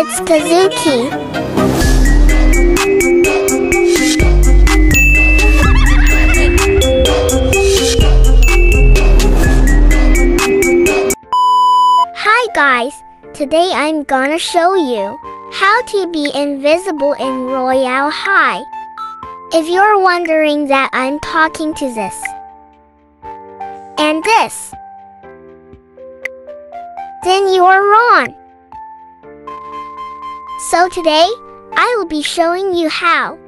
It's Kazuki. Hi guys, today I'm gonna show you how to be invisible in Royale High. If you're wondering that I'm talking to this and this, then you're wrong. So today, I will be showing you how.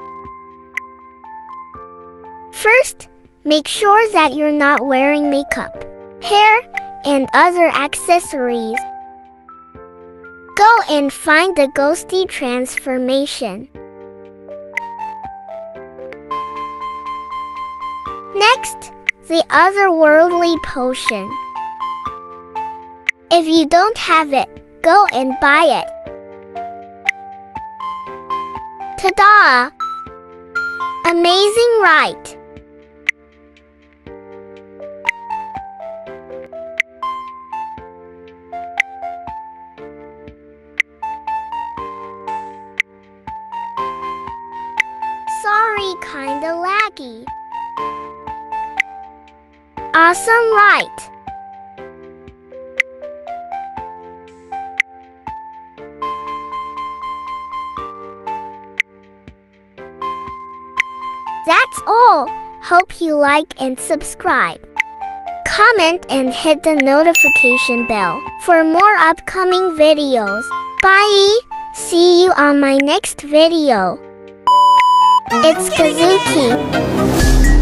First, make sure that you're not wearing makeup, hair, and other accessories. Go and find the ghosty transformation. Next, the otherworldly potion. If you don't have it, go and buy it. Ta-da! Amazing, right? Sorry, kinda laggy. Awesome, right? That's all. Hope you like and subscribe. Comment and hit the notification bell for more upcoming videos. Bye! See you on my next video. It's Kazuki.